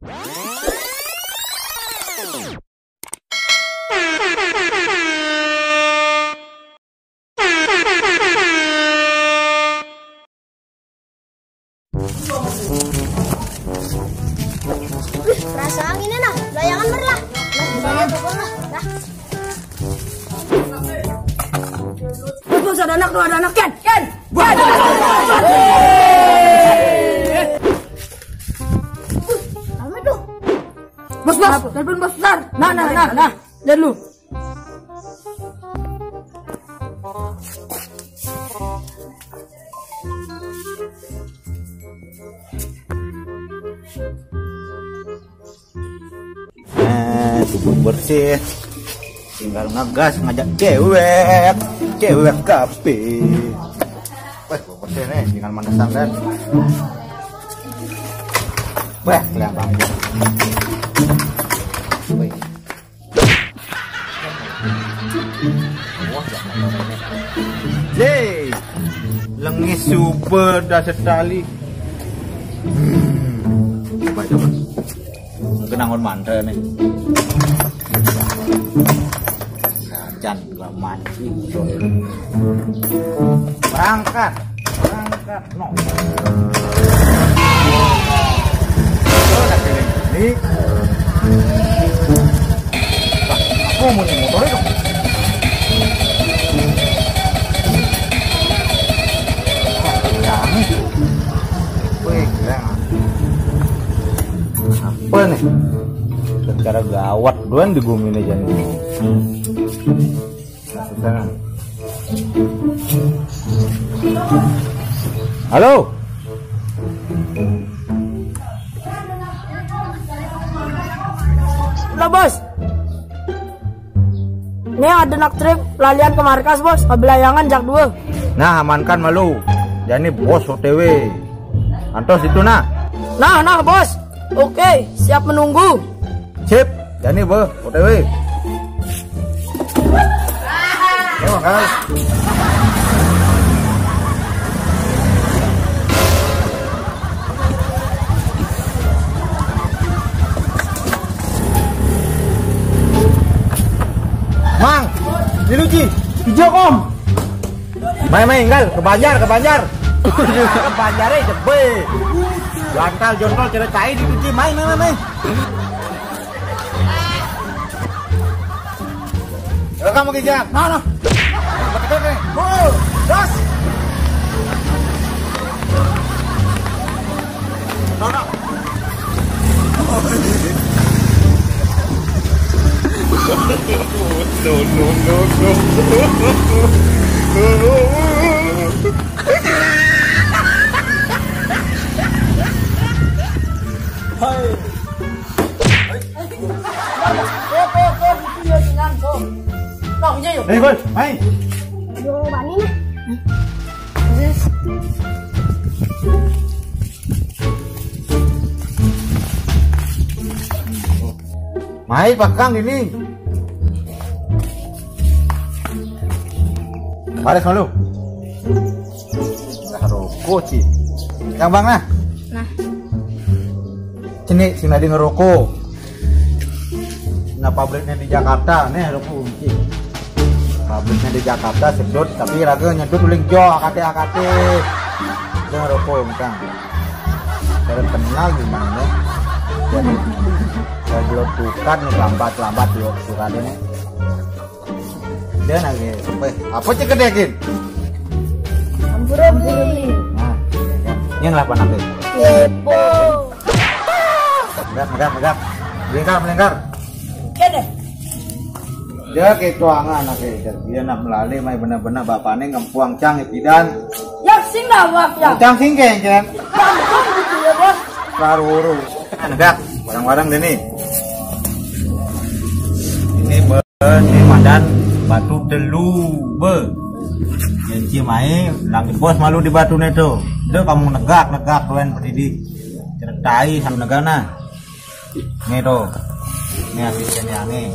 Rasa angin nah, layangan merlah. Saya tukang lah. Dah. Bagus ada anak tuh ada anak Ken Ken Ken Bos. Telepon bos besar Nah nah nah nah. Lihat lu. Nah, tubuh bersih. Tinggal ngegas ngajak cewek, cewek kape. Wah, bersih nih, tinggal menesang kan. Wah, kelihatan Yeay, lengis super dah sekali. Hmm. Coba coba. Kenangon mantra nih. Gua mancing. Berangkat, berangkat. No. Ini. Aku mau motor itu. Secara gawat doan di bumi ini jadi halo? Udah bos. Ini ada nak trip lalian ke markas bos. Pabelayangan jak 2 nah amankan malu. Jadi bos OTW antos itu nah. Nah nah bos Oke siap menunggu. Sip jadi be OTW ya makasih Mang, diluci, hijau kom. Main main gal, ke Banjar, ke Banjar. Ke Banjar eh jebe. Lantal jontol ceritain diluci, main main main. Kalau kamu kejar, no no. Betul nih, full, gas. No no. Nih, Bol, main. Yung bani na. Main pakang ini. Baris malu. Dah rokok ci. Yang bang nah. Nah. Sini sini ada ngerokok. Nah pabriknya di Jakarta nih rokok kunci. Pabriknya di Jakarta sedot tapi raga nyedot uling jo akate akate. Dia ngerokok. Saya kenal gimana Jadi saya belum tukar nih lambat lambat yuk surat ini. Dia lagi sampai apa cek kedekin? Ampura-ampuri. Nah, yang lapan nanti. Kepo. Megap, megap, megap. Melingkar, melingkar. Ken deh Dia kayak tuangan anaknya. Dia nak melalui, mai benar-benar bapaknya ngempuang cang ipidan. Yang sing dah wak yang Cang singkeng, cang. Kampung gitu ya bos Karuru. Megap, barang-barang deh nih. Ini be, ini mandan batu telu be. Janji mai, lagi bos malu di batu neto. Dia kamu negak, negak tuan pendidik. Ceretai satu negana. Nih tuh. Ini asistennya nih.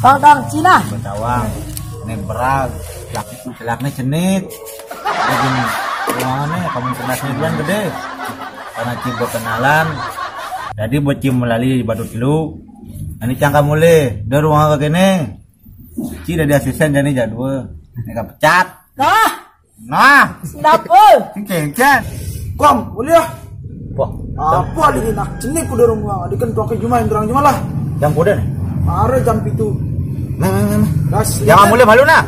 Tang Cina Betawang. Ini selaknya cenit. Begini. Mana kamu kenasnya duluan gede. Karena cibo kenalan. Jadi buat cim melalui badut dulu. Ini cangka mulai. Dari ruang ke kene. Ci dari asisten jadi jadwal. Ini pecat. Nah, Nah, dapur. cengcen. Kom, boleh ya? Apa lagi nak? Jenik ku dorong gua. Di kan tuake cuma yang dorong cuma lah. jam kuda nih. Are jam itu. Nah, nah, nah. Das. Jangan mulai malu nah.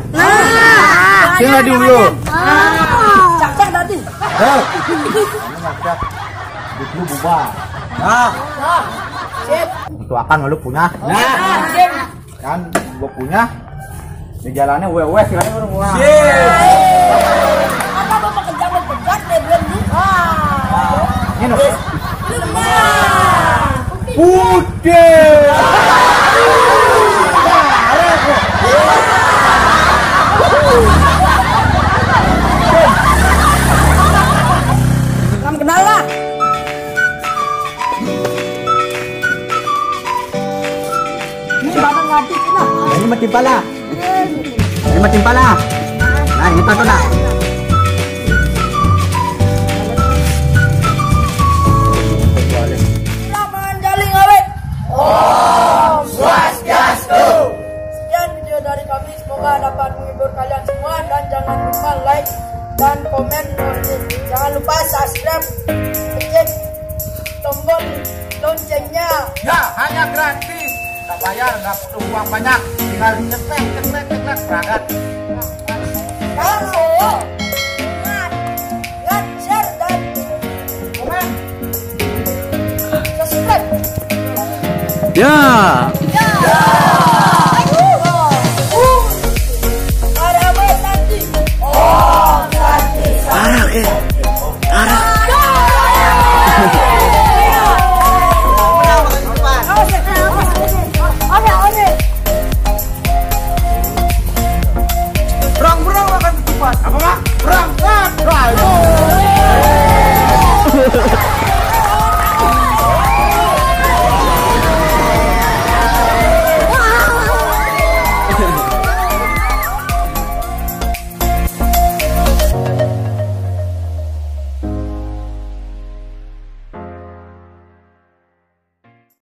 Di dulu. Cak-cak tadi. Heh. Ini ngajak. Dulu bubar. Nah, Nah, sip. itu akan lu punya. Nah, sip. Kan gua punya. Di jalannya wewe sih kan orang gua. Apa bapak kejar pecat deh belum nih? Ah. Ini loh. Nah. Putih. Ini. Nah, ini mati pala. Ini mati pala. Nah, ini patut nah. Om Swastiastu. Sekian video dari kami. Semoga dapat menghibur kalian semua dan jangan lupa like dan komen. Jangan lupa subscribe, klik tombol loncengnya. Ya, hanya gratis. Nggak bayar, nggak butuh uang banyak. Tinggal cetek, cetek, cetek, berangkat. Kamu 야! 야!